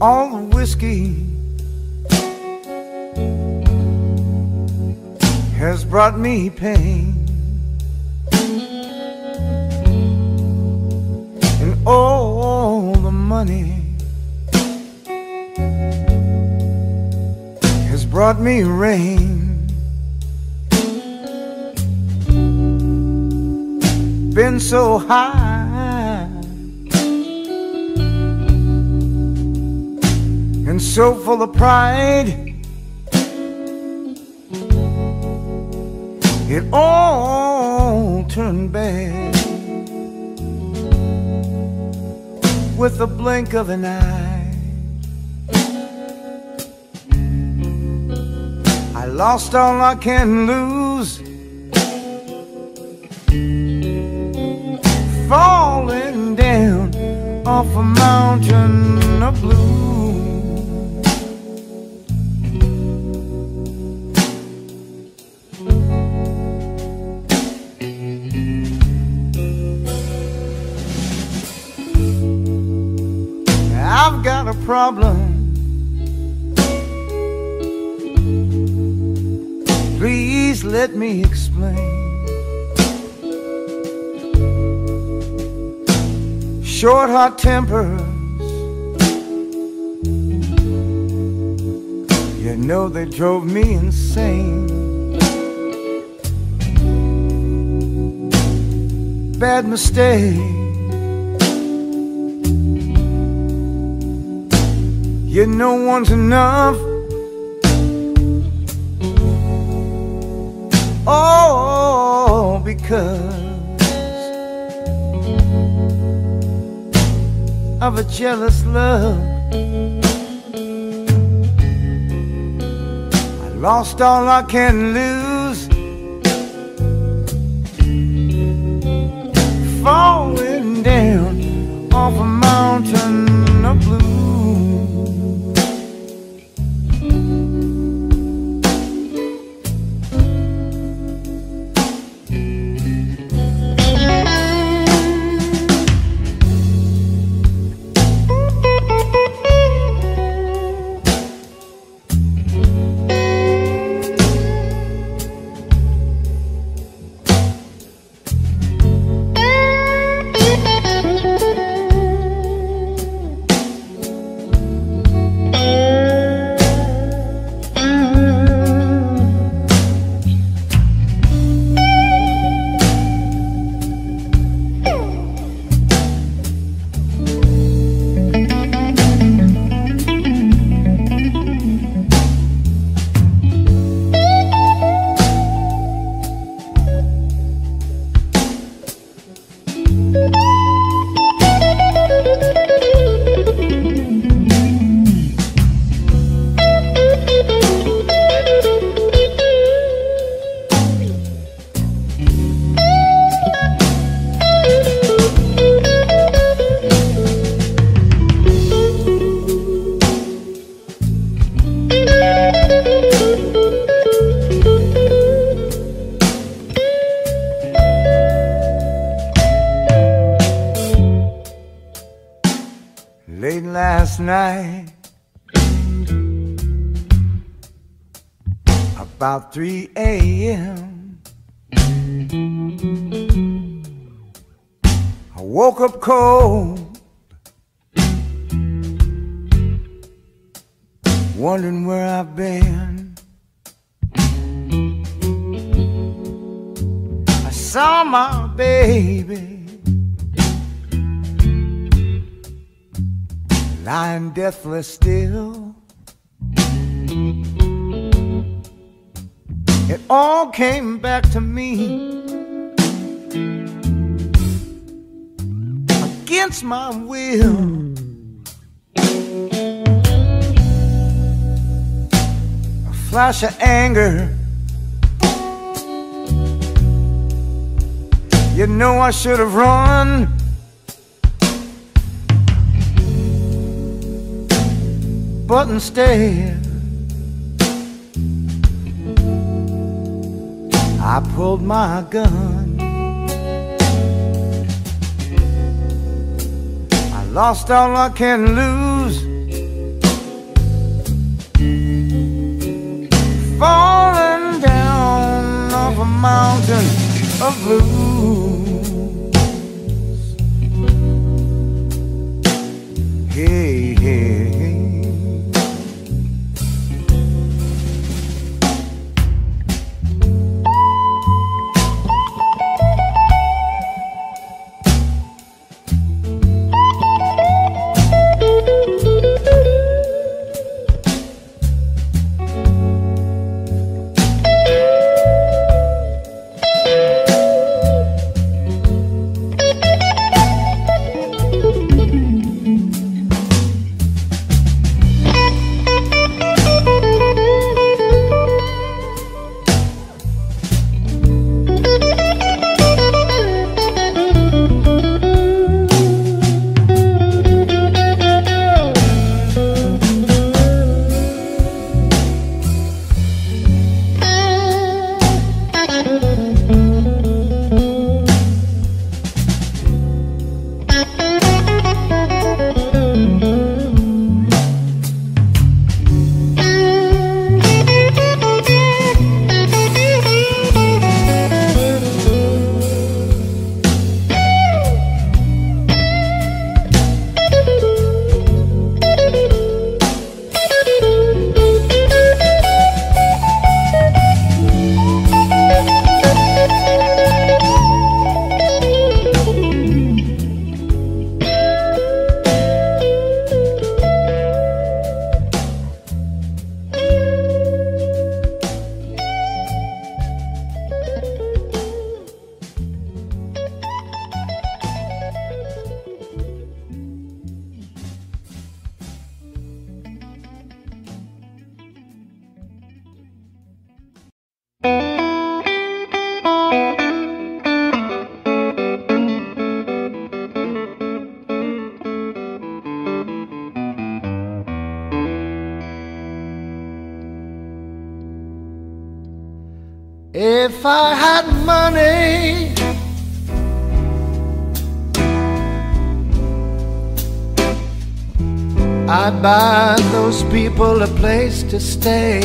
all the whiskey has brought me pain. And all the money has brought me rain. Been so high and so full of pride. It all turned bad with the blink of an eye. I lost all I can lose. Falling down off a mountain of blue. Problem. Please let me explain. Short, hot tempers. You know they drove me insane. Bad mistake. You know one's enough. Oh, because of a jealous love. I lost all I can lose. Woke up cold, wondering where I've been. I saw my baby. lying deathless still. It all came back to me against my will. A flash of anger. You know I should have run. But instead, I pulled my gun. lost all I can lose. Falling down off a mountain of blue. To stay.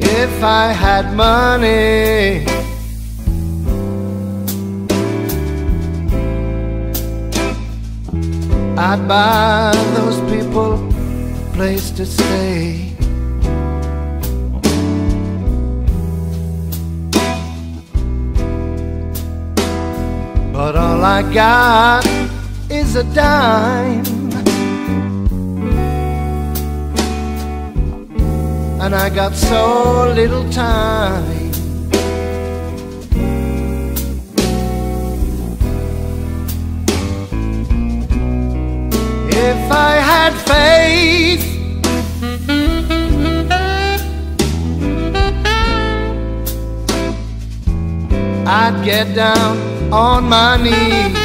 If I had money, I'd buy those people a place to stay. I got is a dime. And I got so little time. If I had faith, I'd get down on my knees.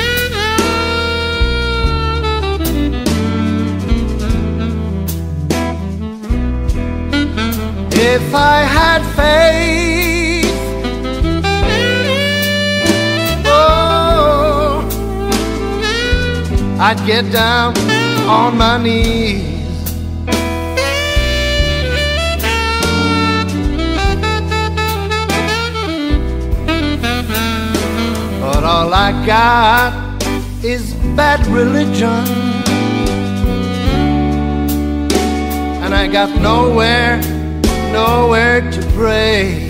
If I had faith, oh, I'd get down on my knees. All I got is bad religion. And I got nowhere, nowhere to pray.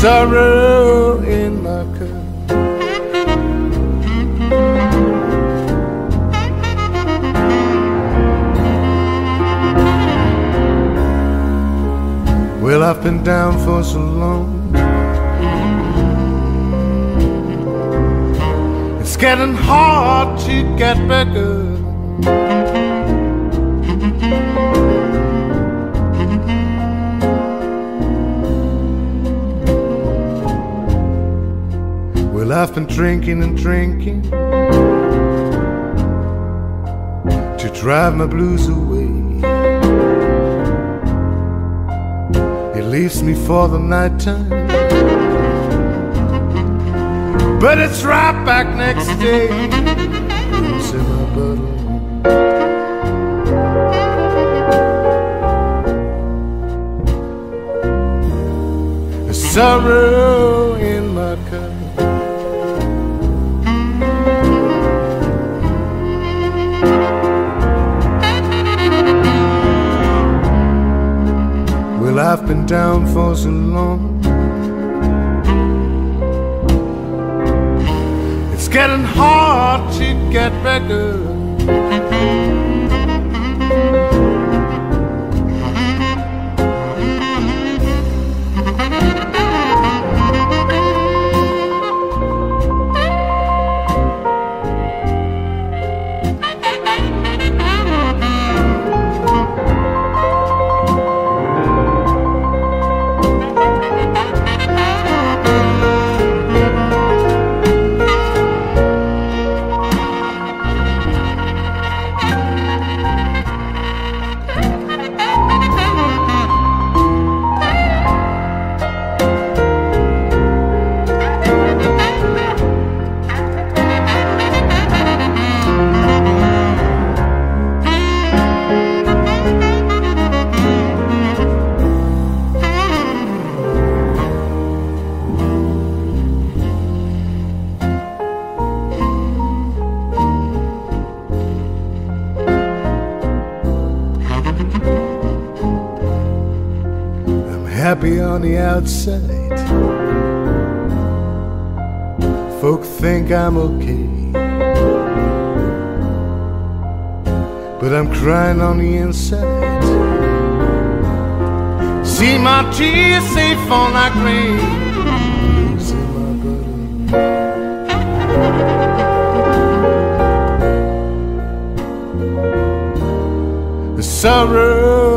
Sorrow in my cup. Well, I've been down for so long. It's getting hard to get better. Well, I've been drinking and drinking to drive my blues away. It leaves me for the nighttime. But it's right back next day. Blues in my bottle. Sorrow I've been down for so long. It's getting hard to get better. I'm okay. But I'm crying on the inside. See my tears safe. Losing my. The sorrow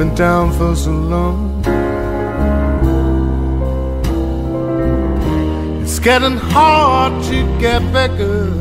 been down for so long. It's getting hard to get back up.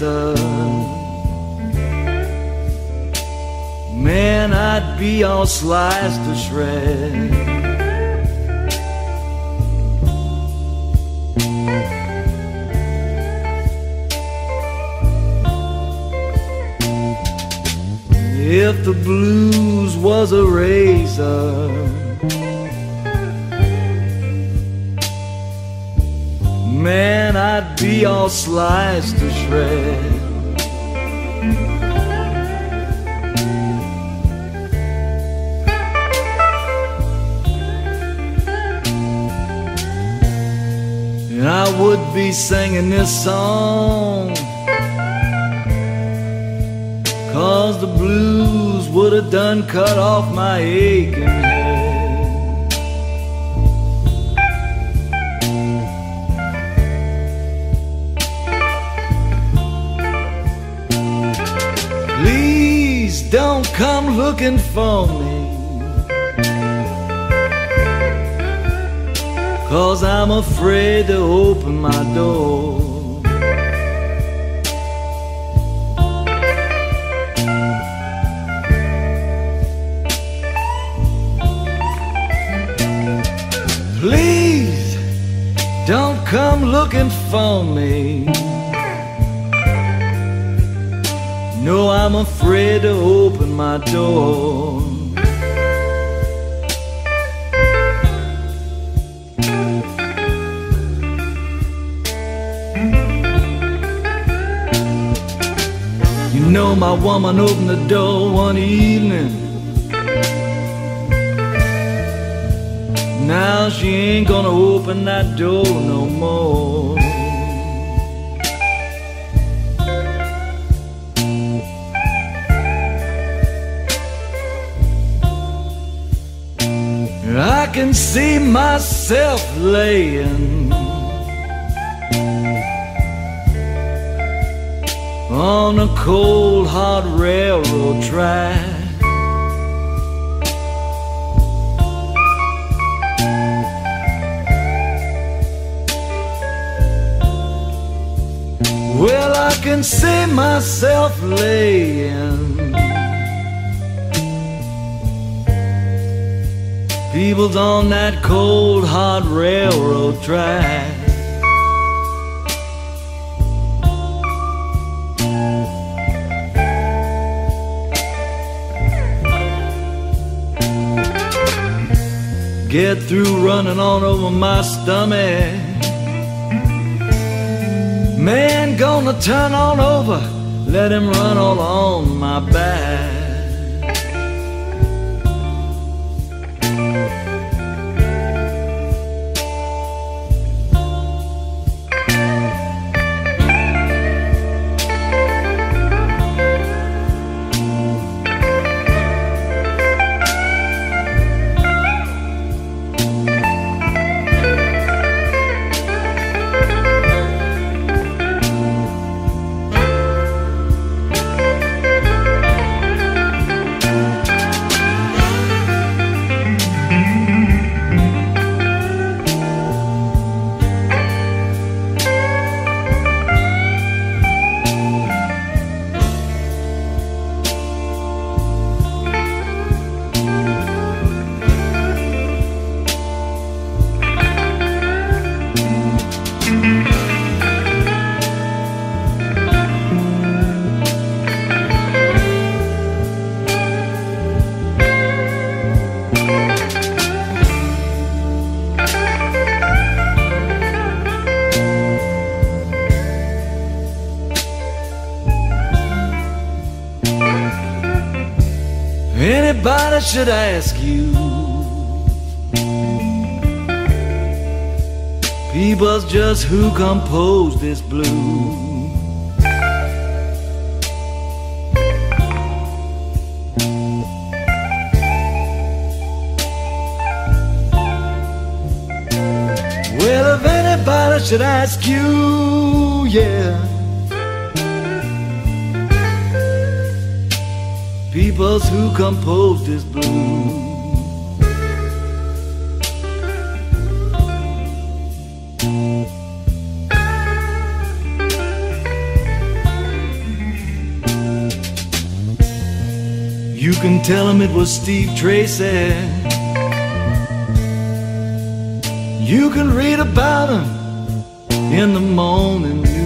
Razor, man, I'd be all sliced to shreds. Singing this song. Cause the blues would have done cut off my aching head. Please don't come looking for me. I'm afraid to open my door. Please don't come looking for me. No, I'm afraid to open my door. Woman opened the door one evening. Now she ain't gonna open that door no more. I can see myself laying on a cold, hot railroad track. Well, I can see myself laying. People's on that cold, hot railroad track. Get through running on over my stomach. Man, gonna turn on over, let him run all on my back. Should ask you, people's just who composed this blues. Well, if anybody should ask you, yeah. Peoples who composed this blues. You can tell him it was Steve Tracy. You can read about him in the morning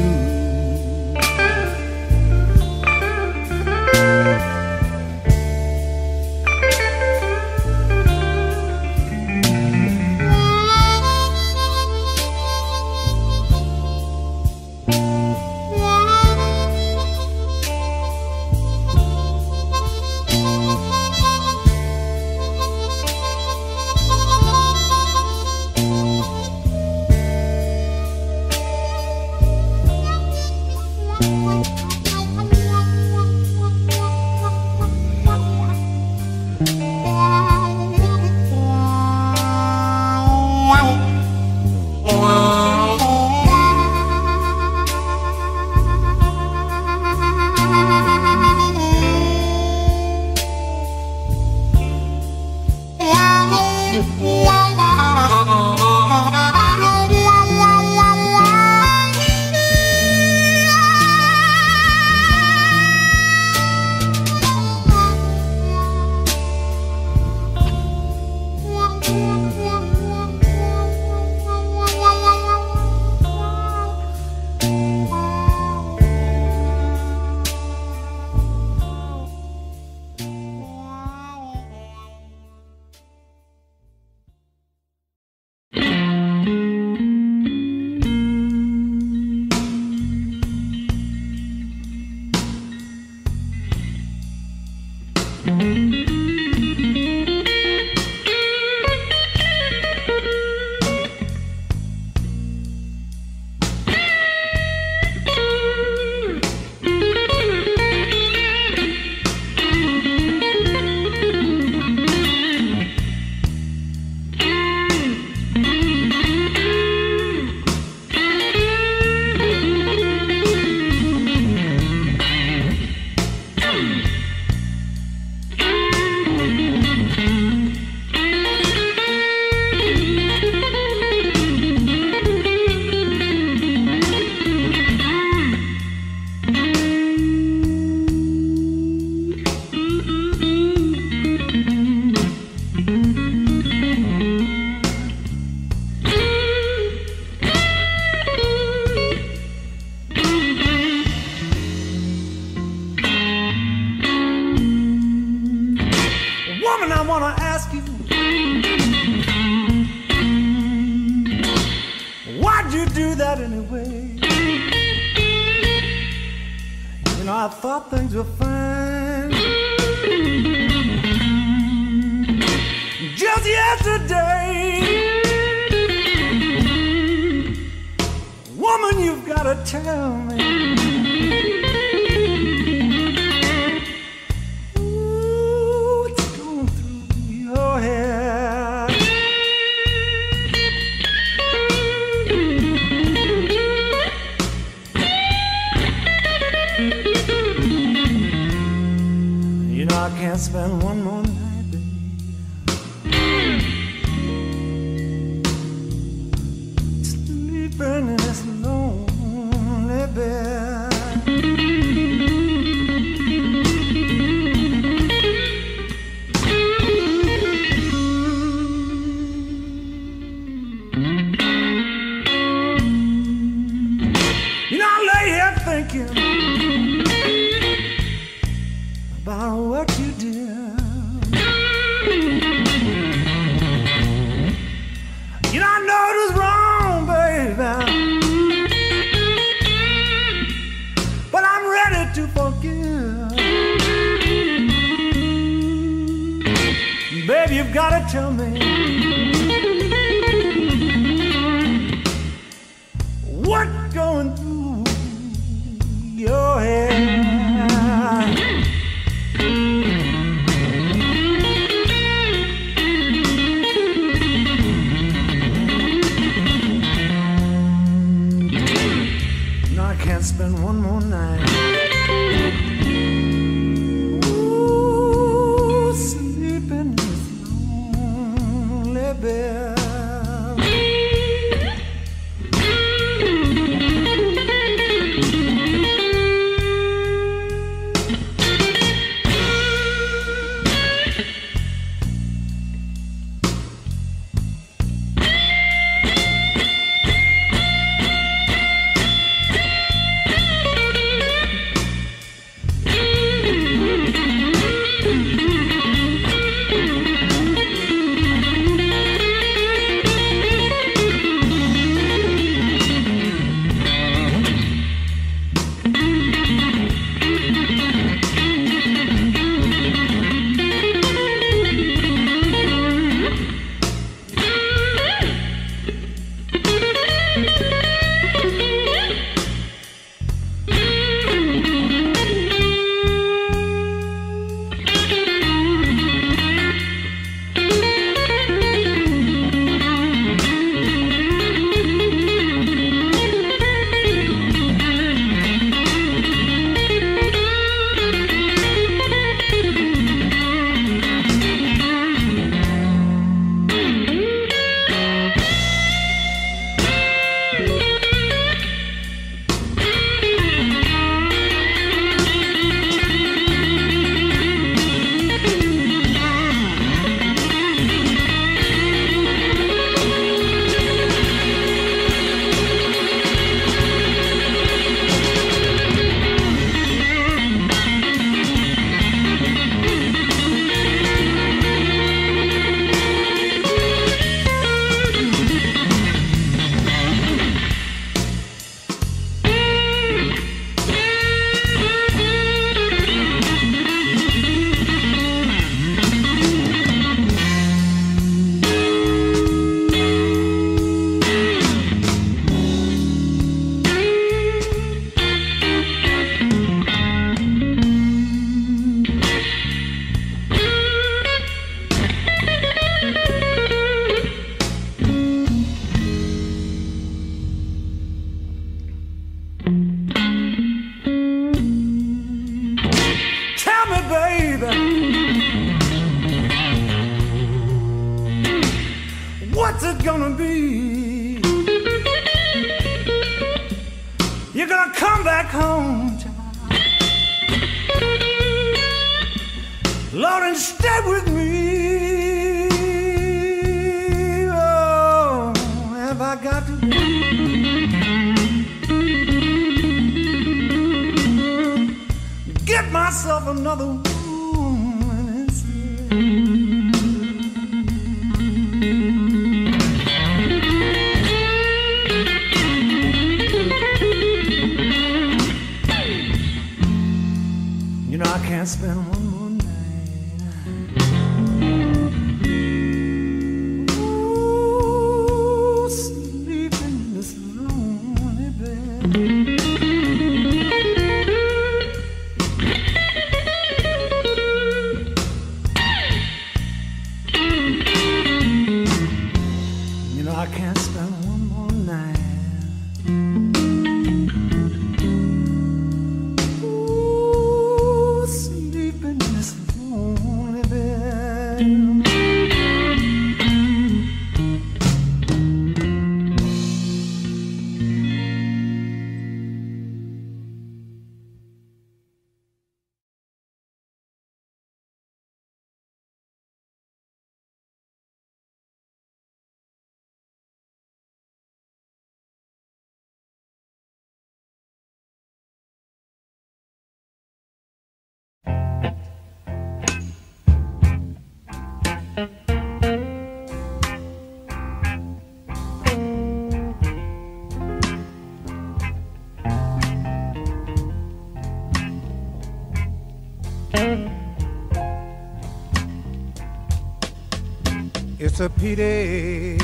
It's a pity.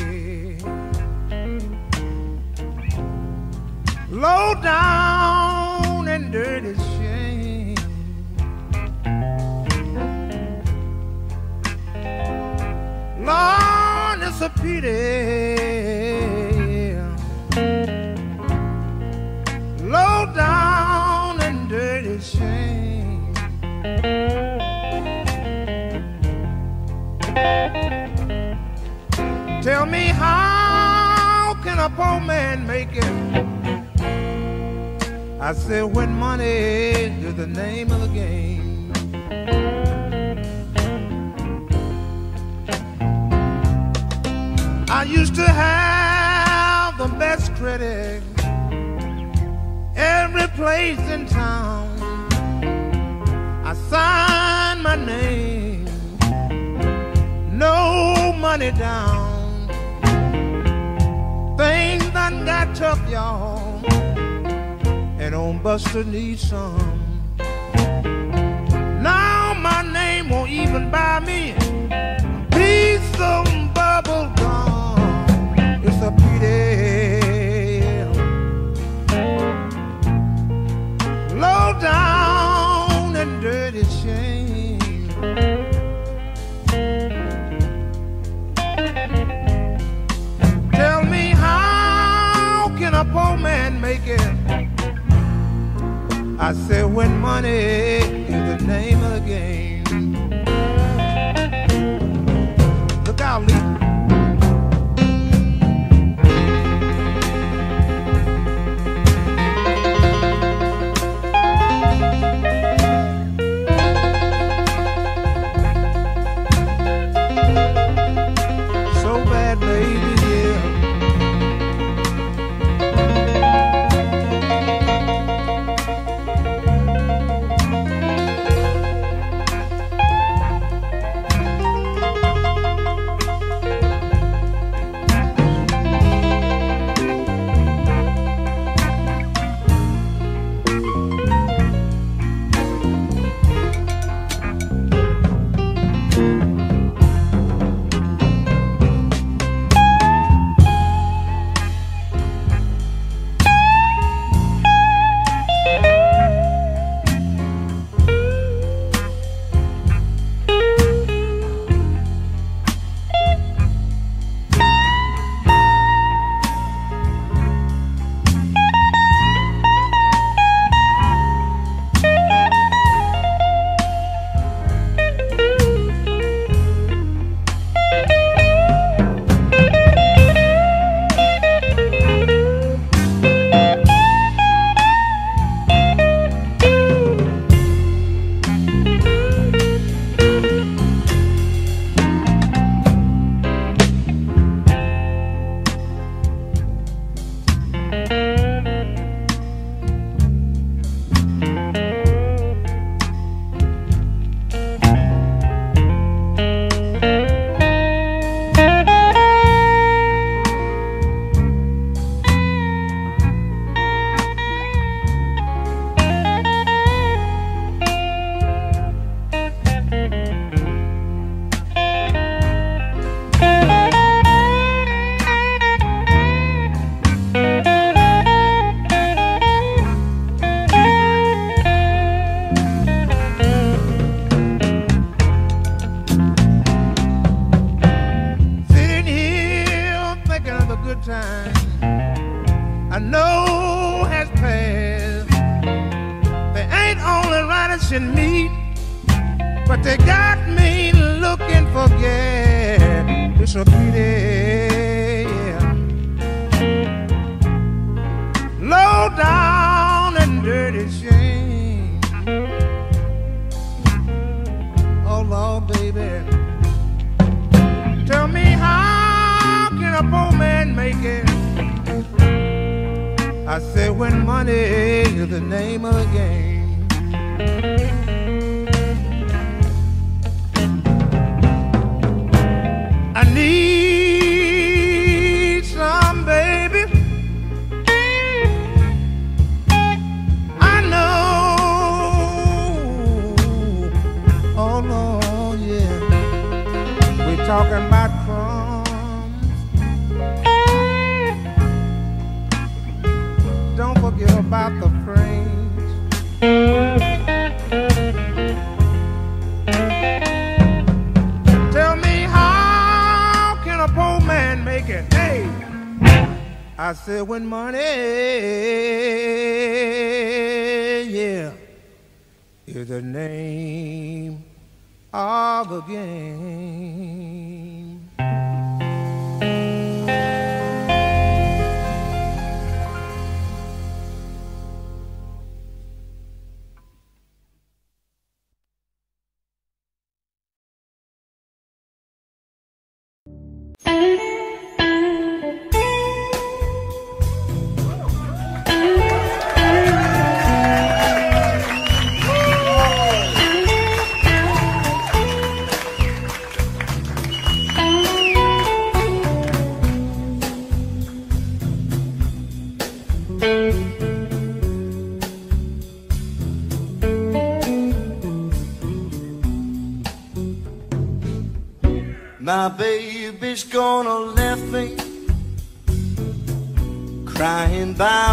Low down and dirty shame. Lord, it's a pity. Tell me how can a poor man make it? I said when money is the name of the game. I used to have the best critic every place in town. I signed my name, no money down. Done got tough, y'all, and on Buster needs some. Now my name won't even buy me a piece of bubble gum. It's a pity. Poor man make it? I said when money is the name of the game.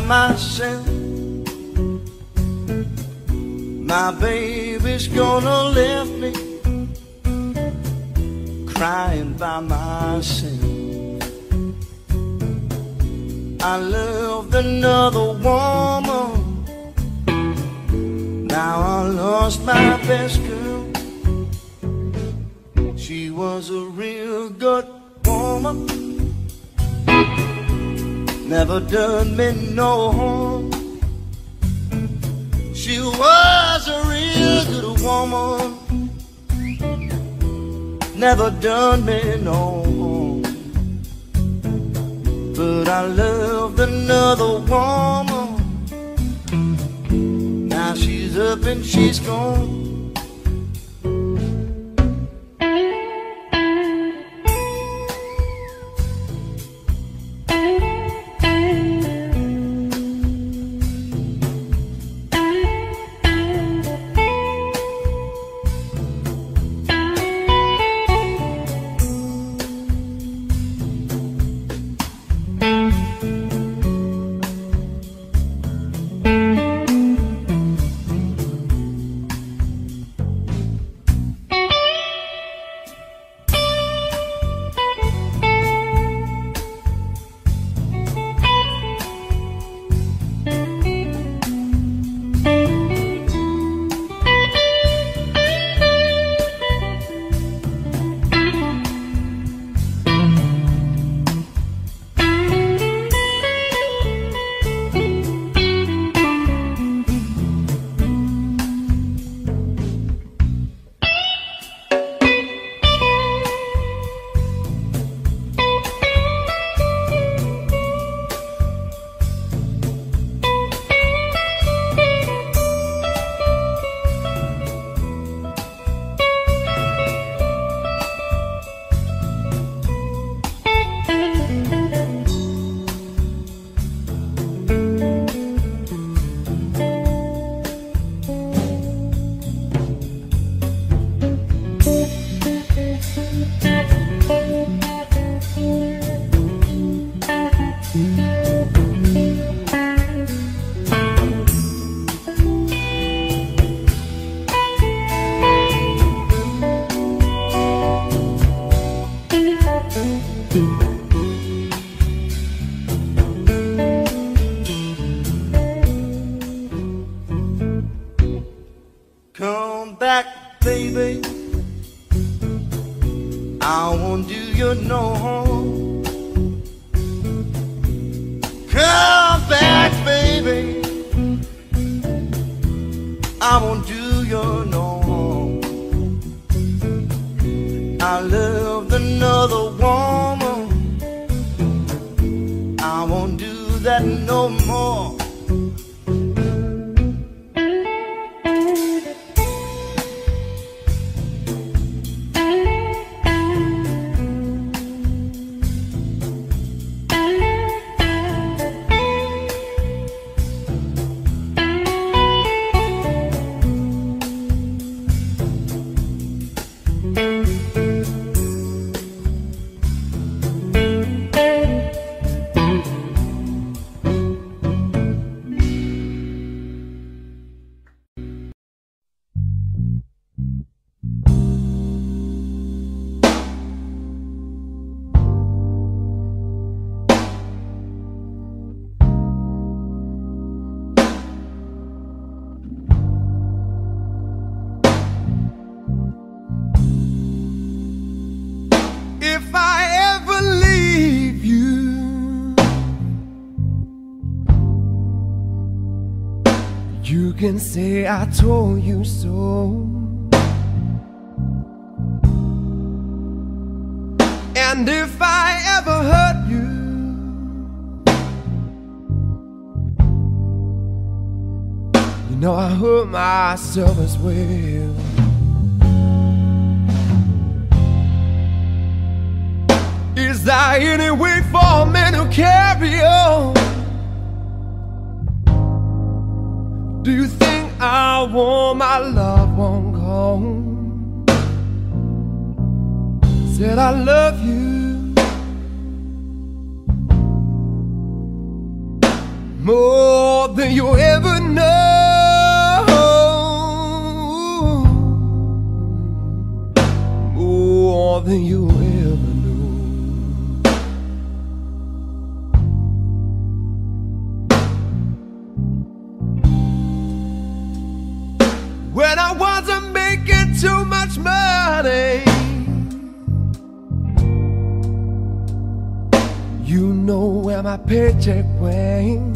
Myself. Can say I told you so. And if I ever hurt you, you know I hurt myself as well. Is there any way for a man to carry on? Do you think I want my loved one gone? Said I love you more than you ever know. More than you where my paycheck went.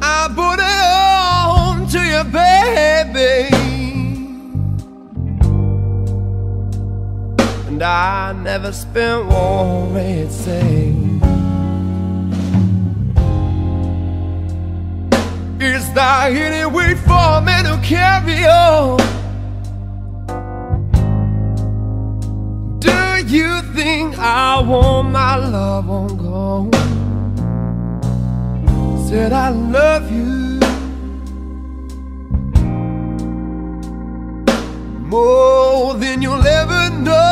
I put it on to you, baby. And I never spent one red cent. Is there any way for man to carry on? I want my love on gone? Said I love you more than you'll ever know.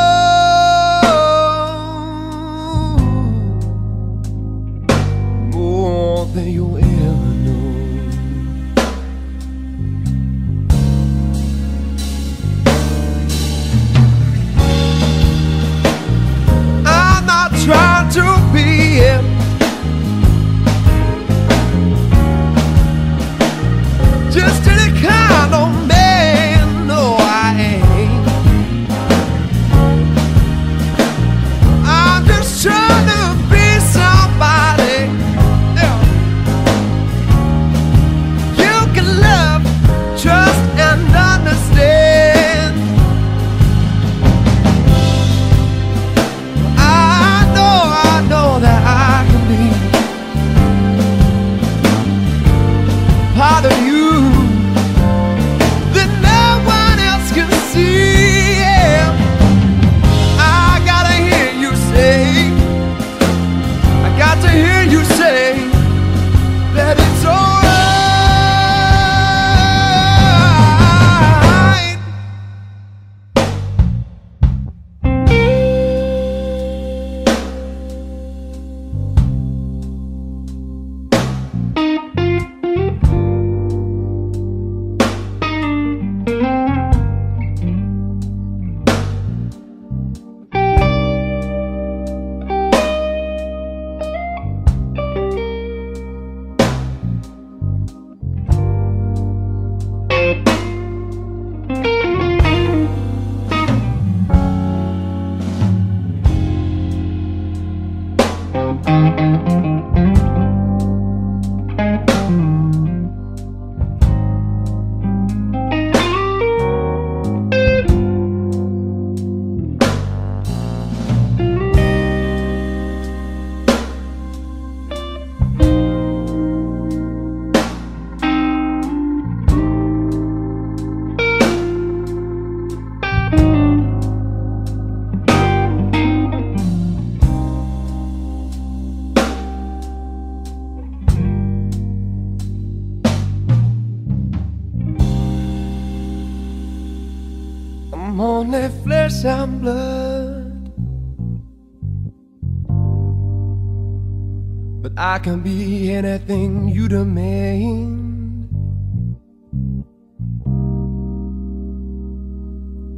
I can be anything you demand.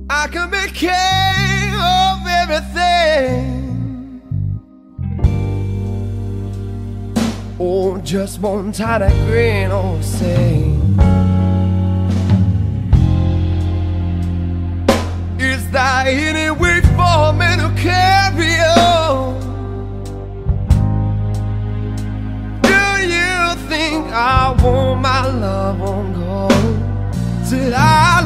I can be king of everything. Or just one tiny grain or say. Is there any way for me to carry on? my love won't go till I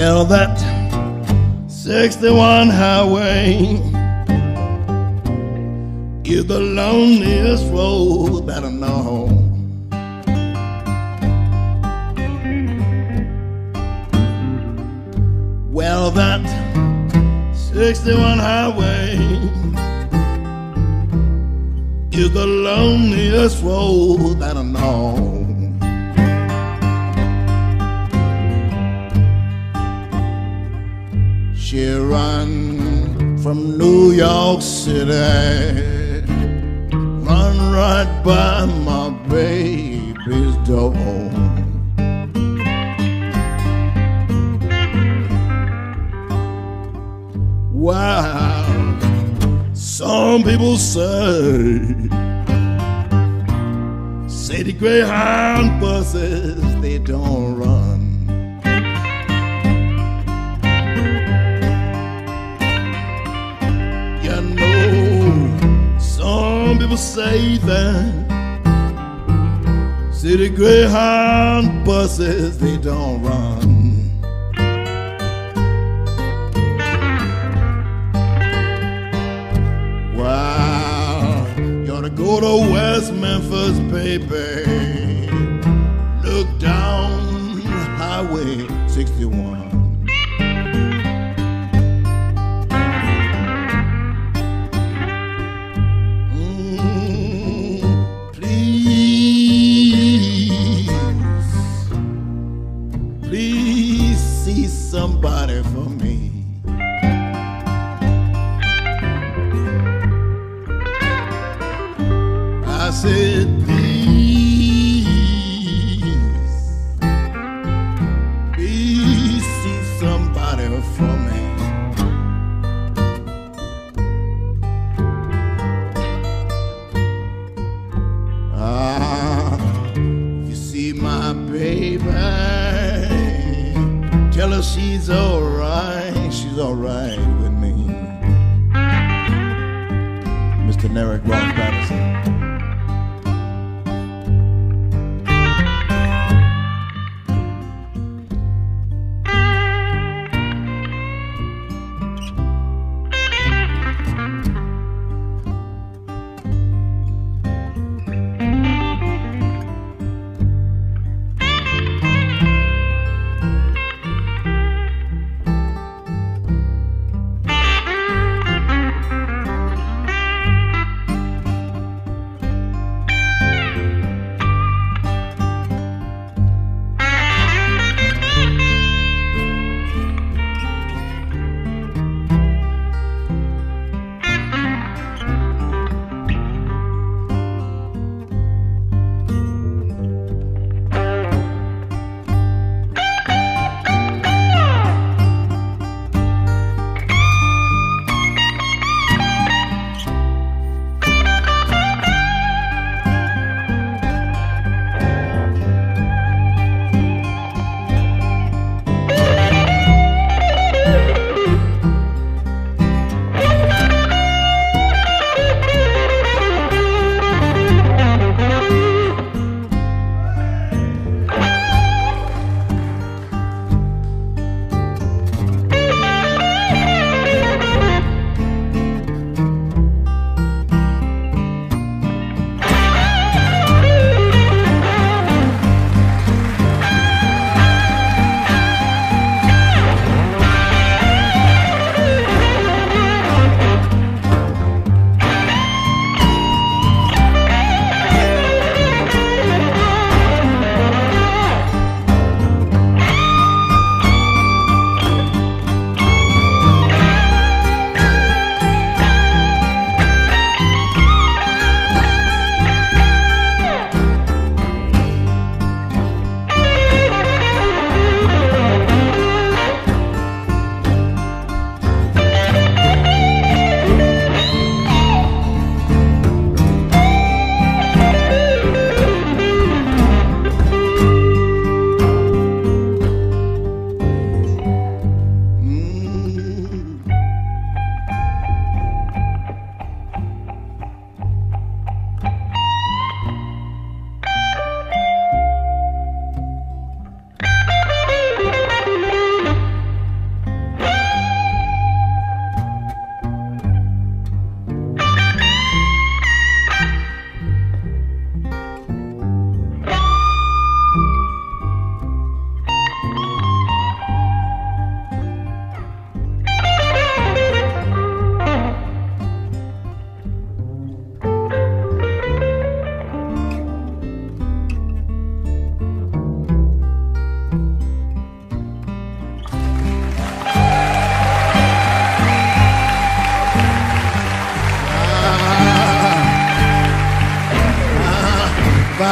Well, that 61 highway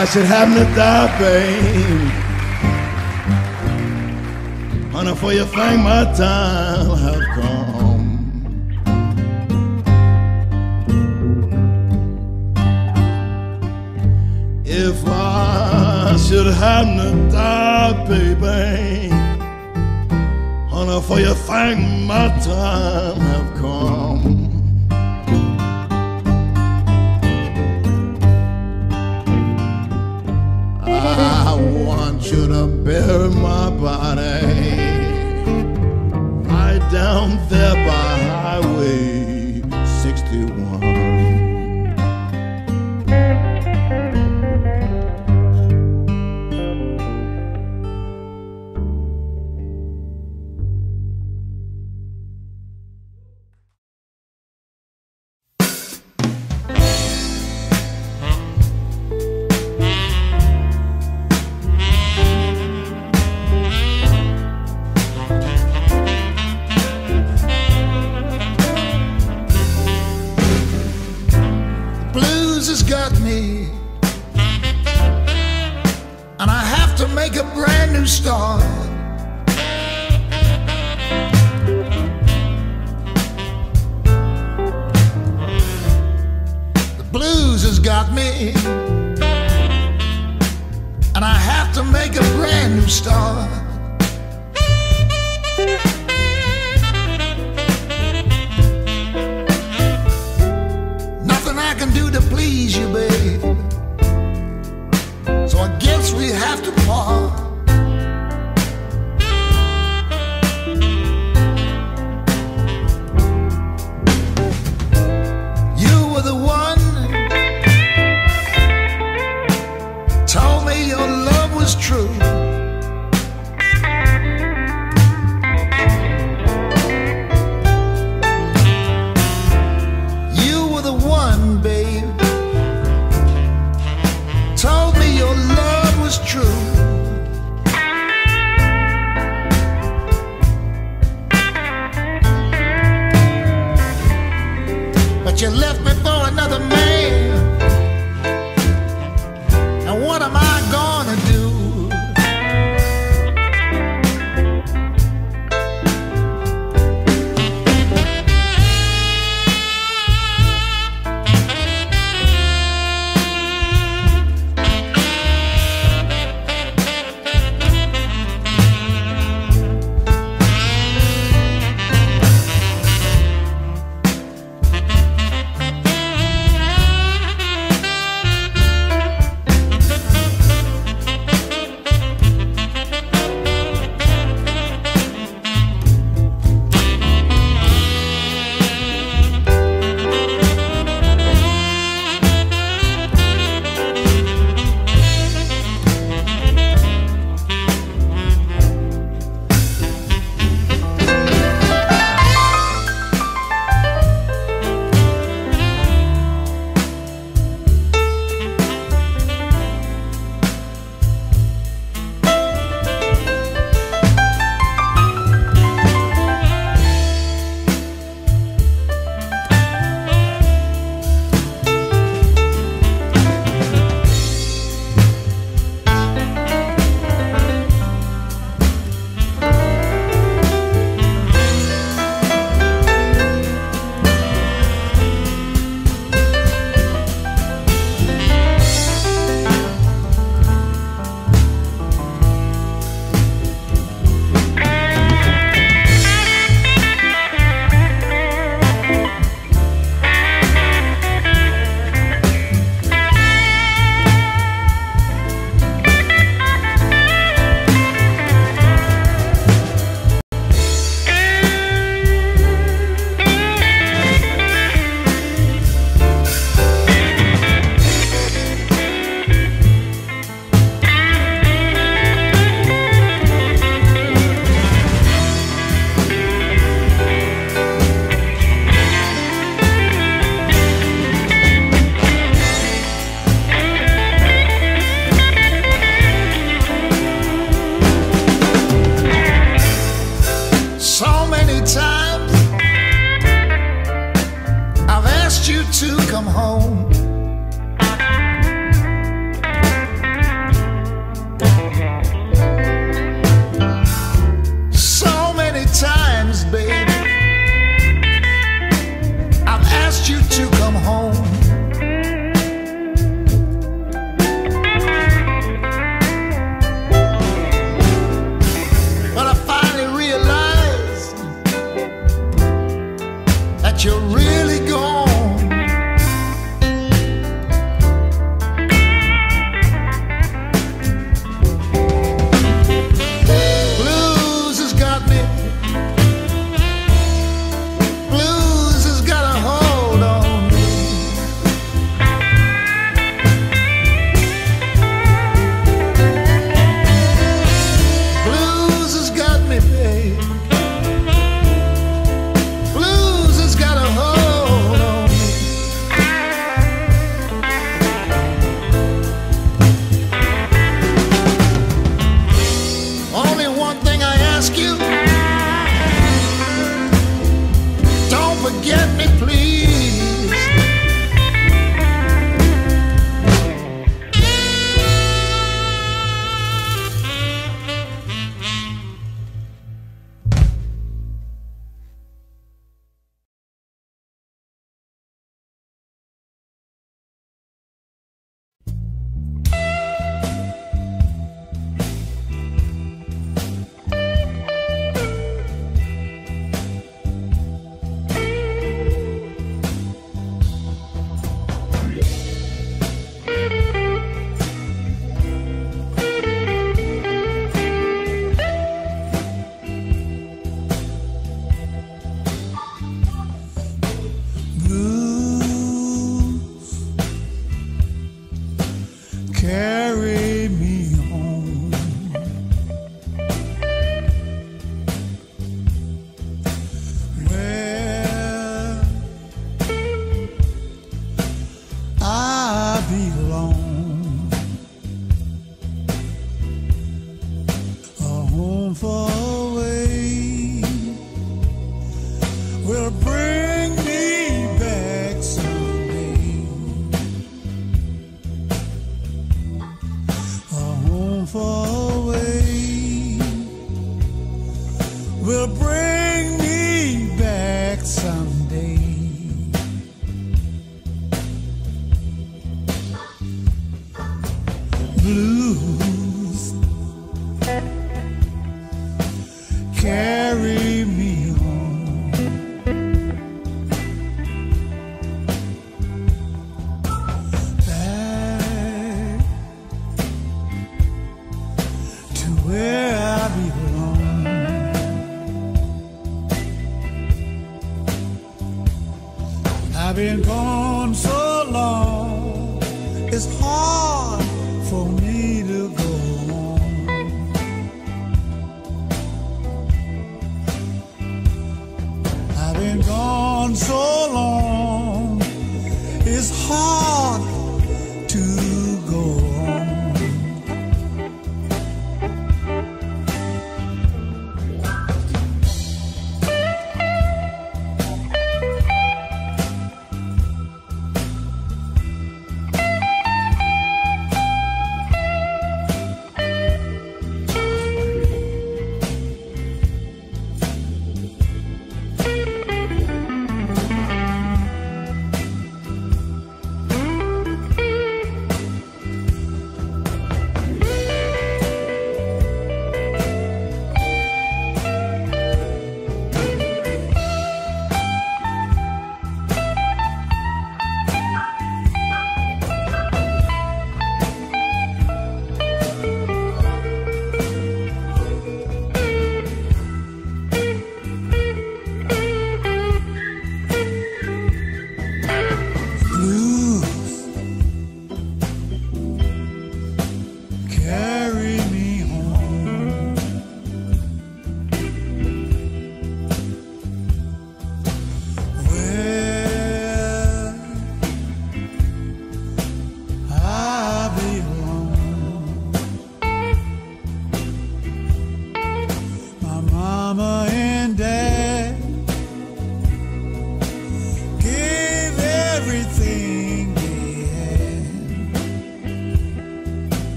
I should happen to die, babe, honey, for you think my time have come. If I should happen to die, baby, honey, for you think my time have come. To bury my body right down there by Highway 61.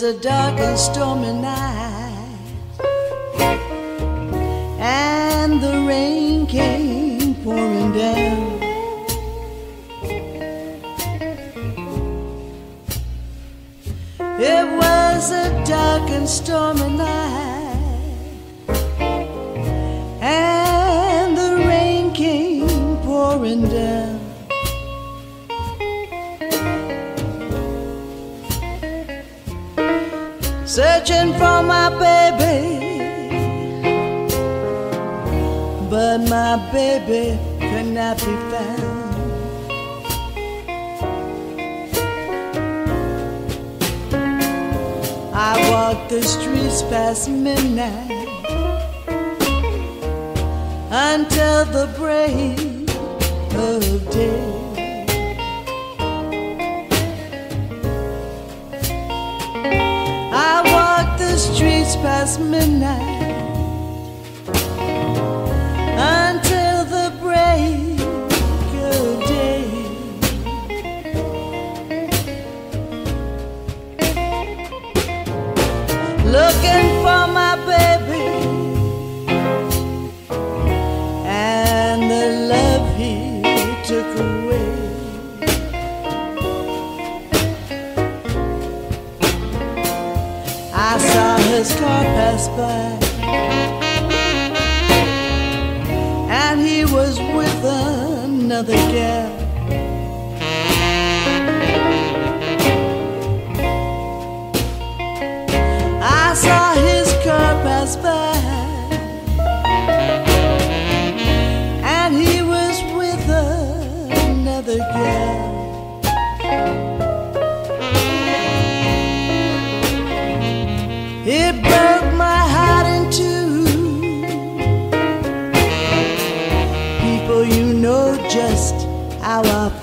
Was a dark and stormy night, until the break of day. I walked the streets past midnight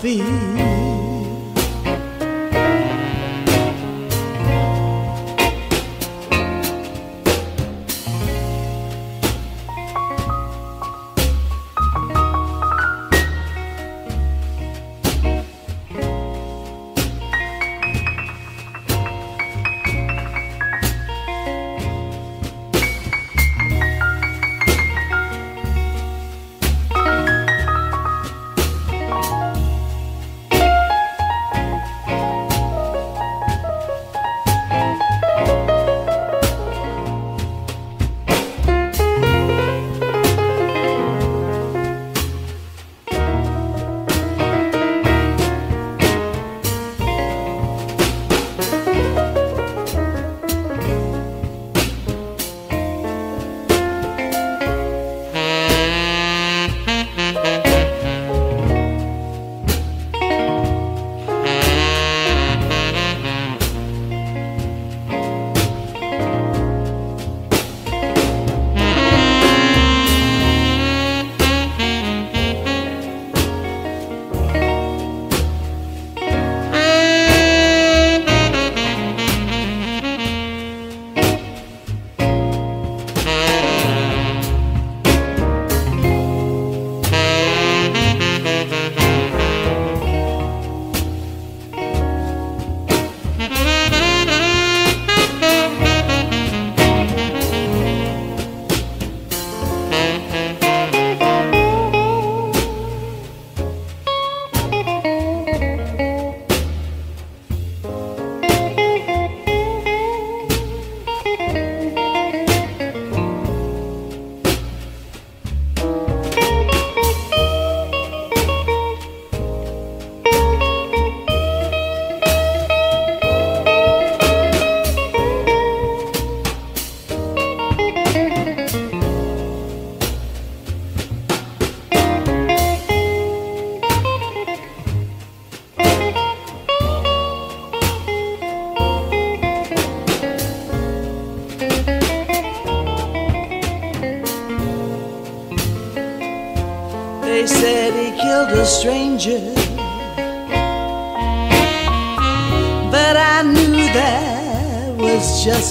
how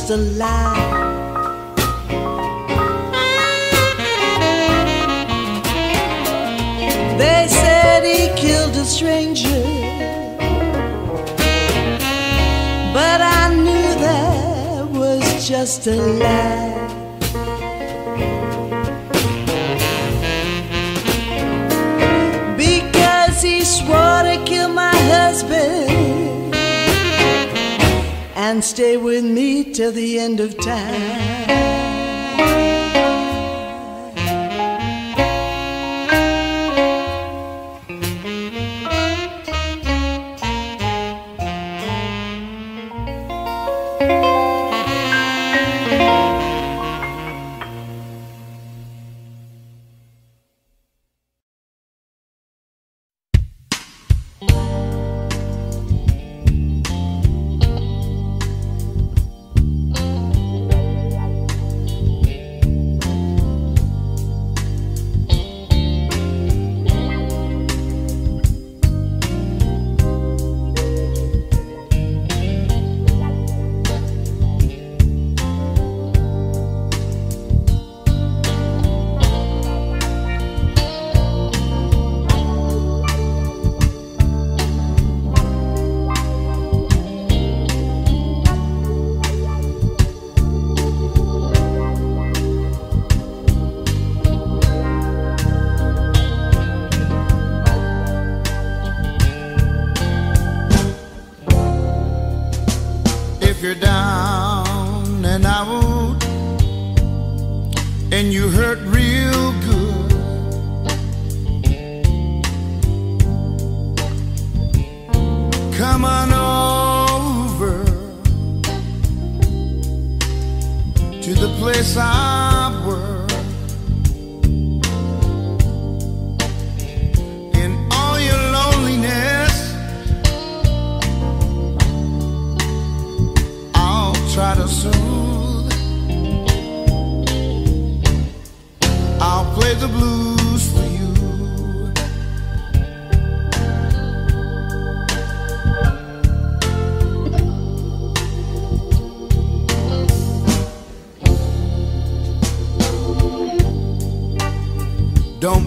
just a lie. They said he killed a stranger. But I knew that was just a lie. Because he swore to kill my husband and stay with me till the end of time.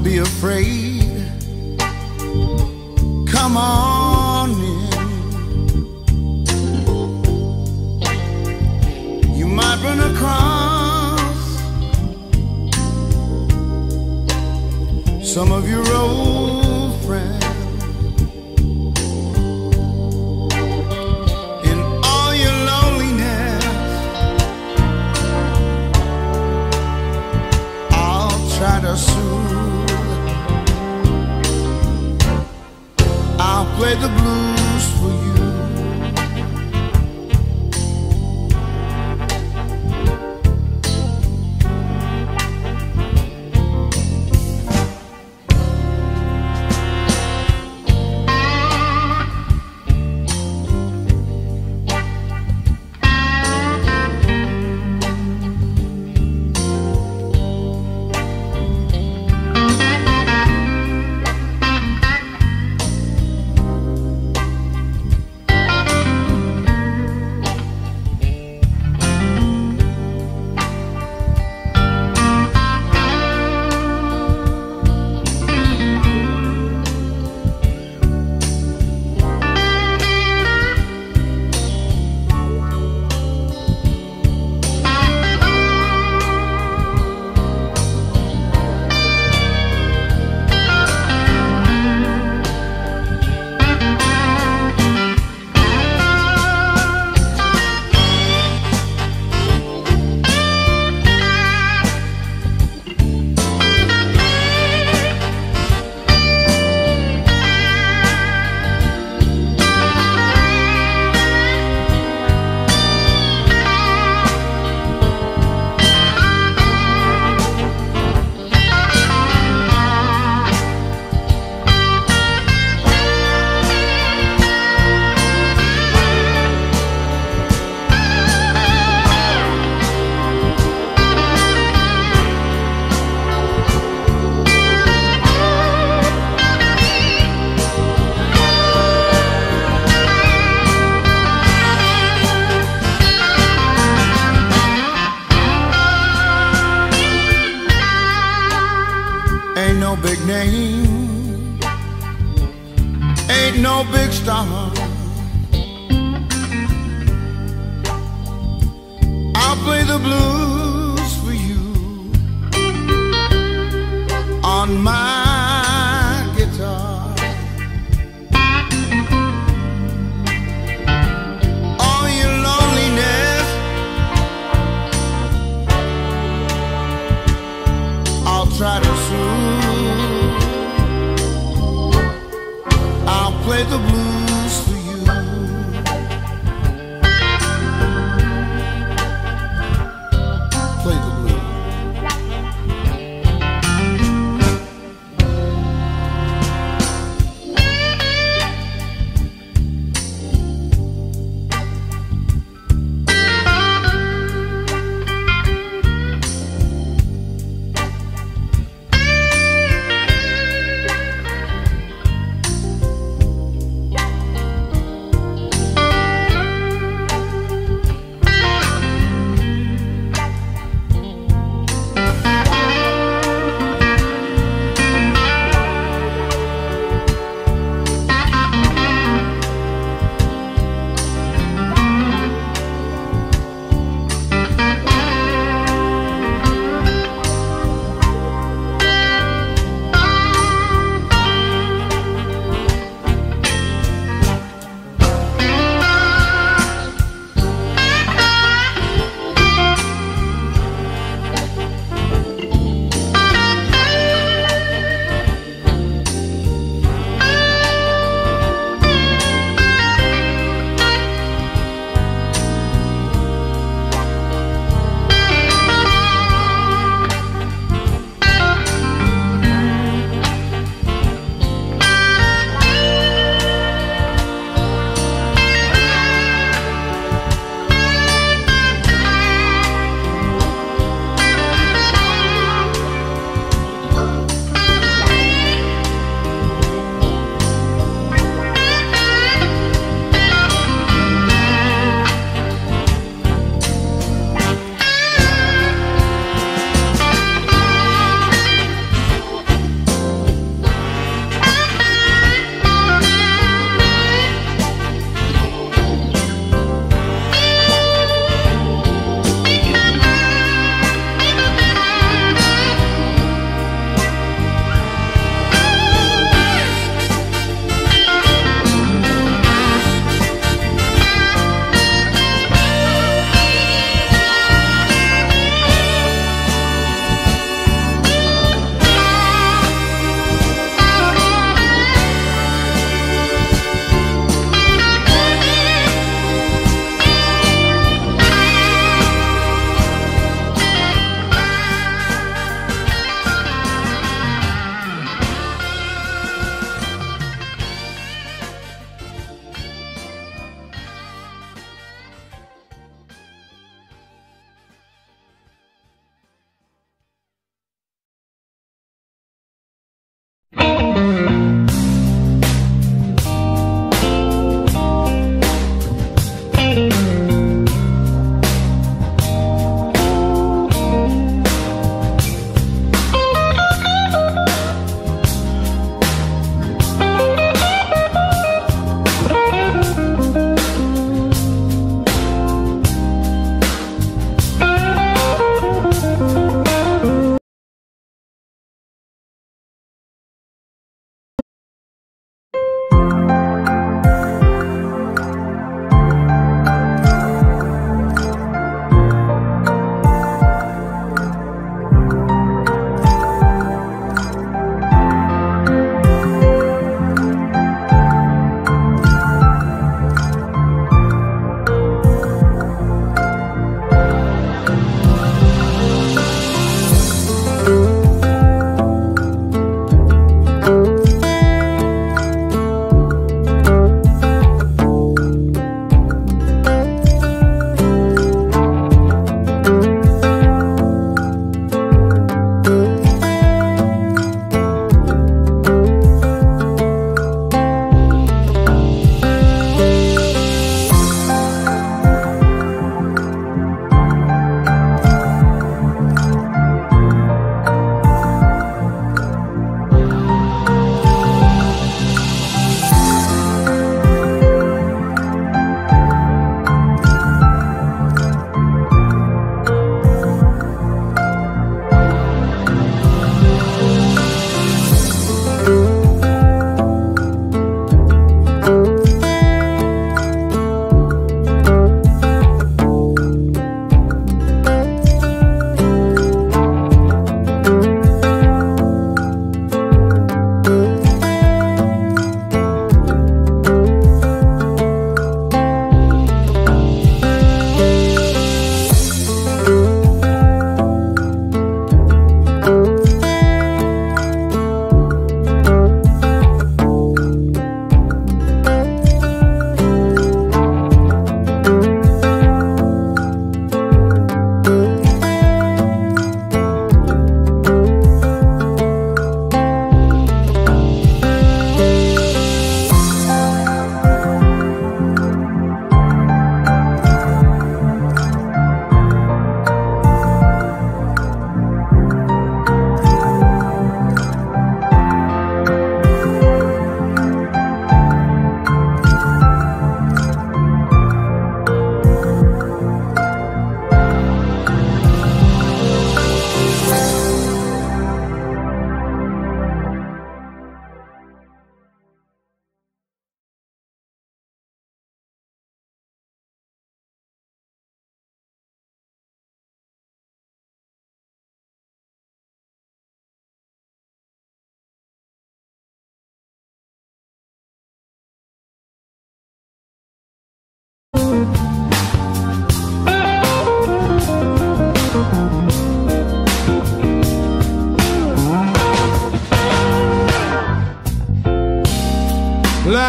Be afraid.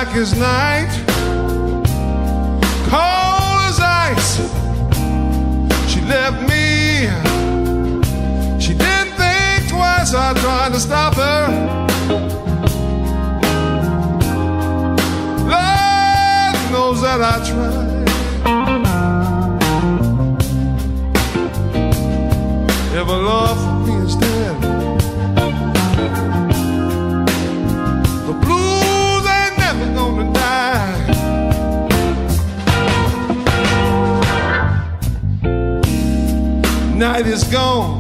black as night, cold as ice. She left me. She didn't think twice. I tried to stop her. Lord knows that I tried. If love light is gone.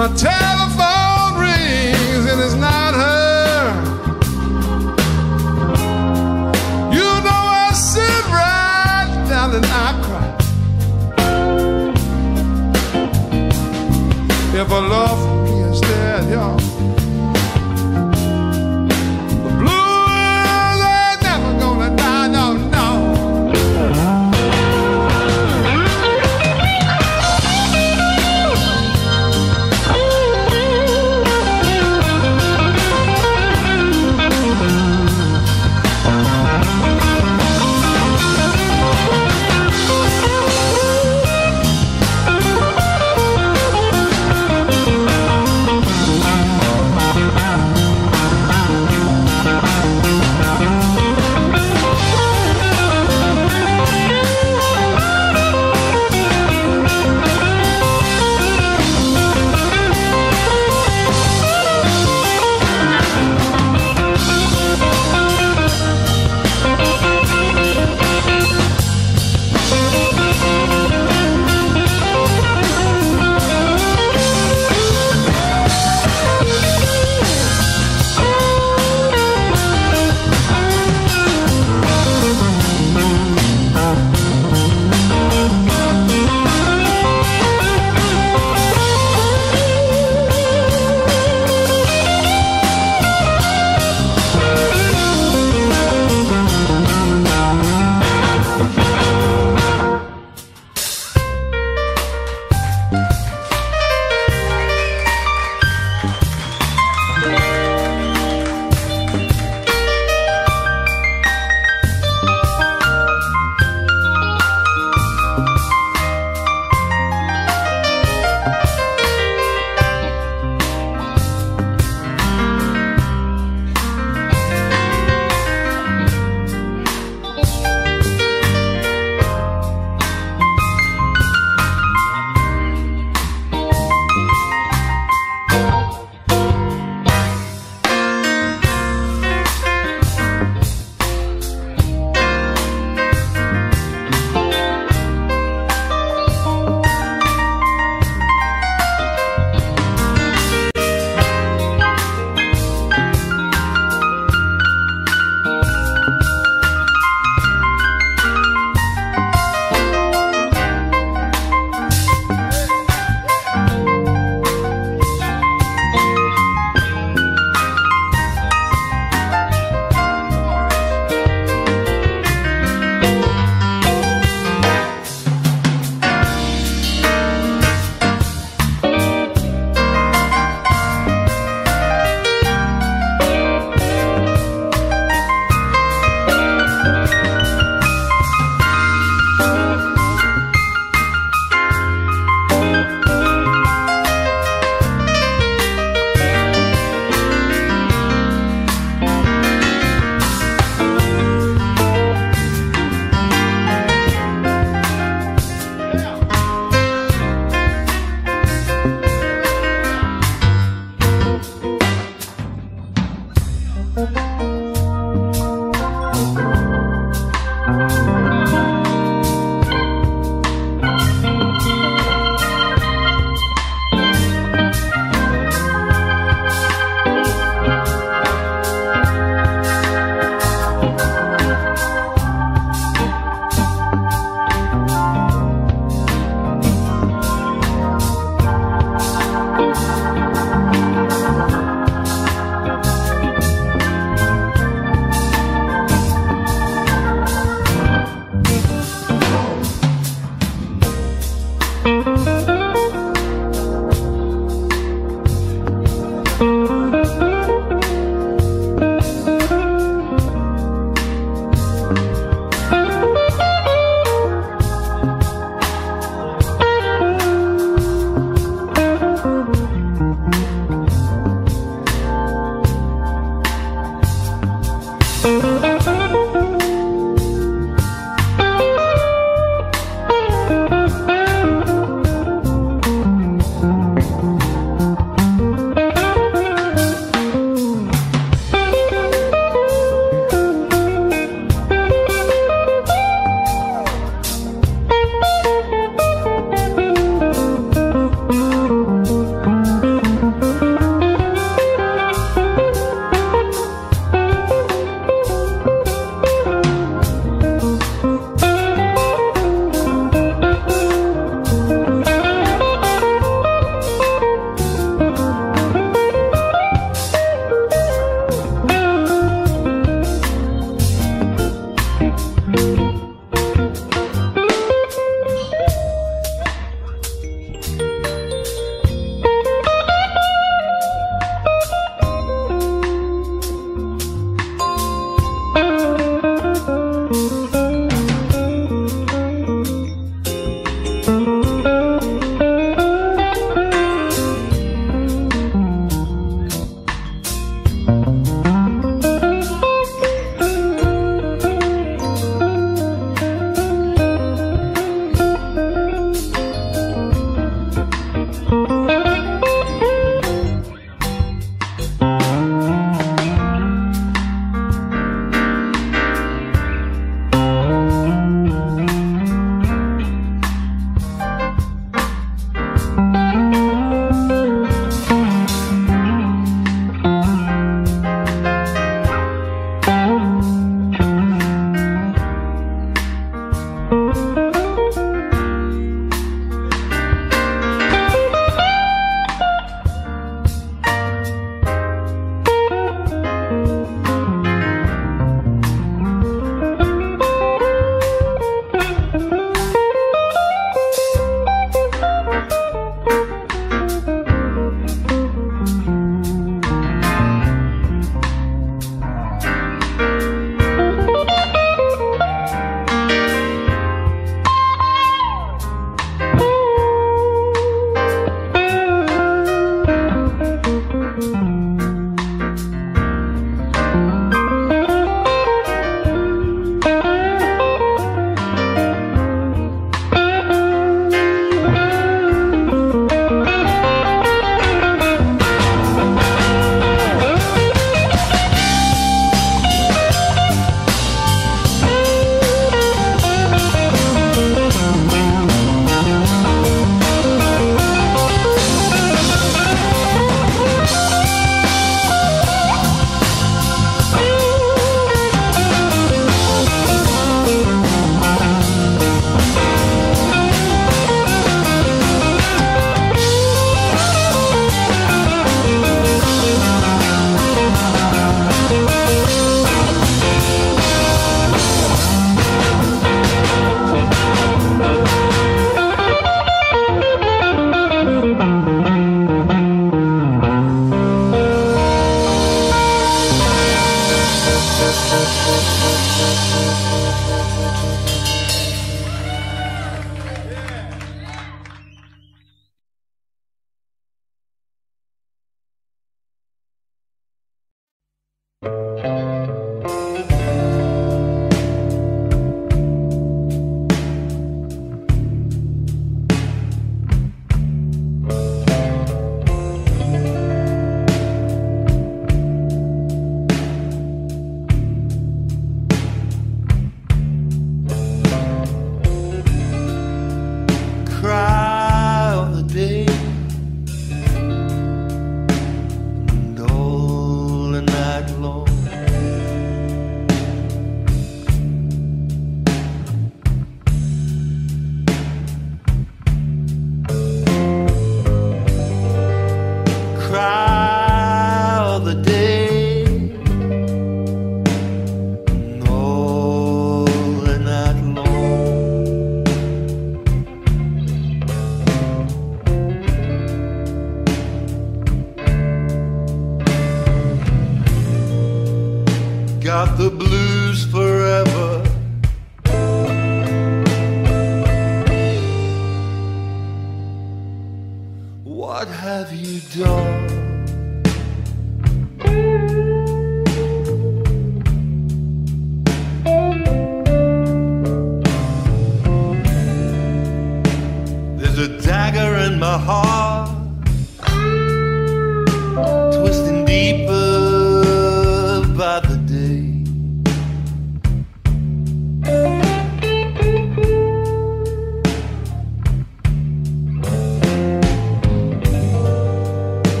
my telephone.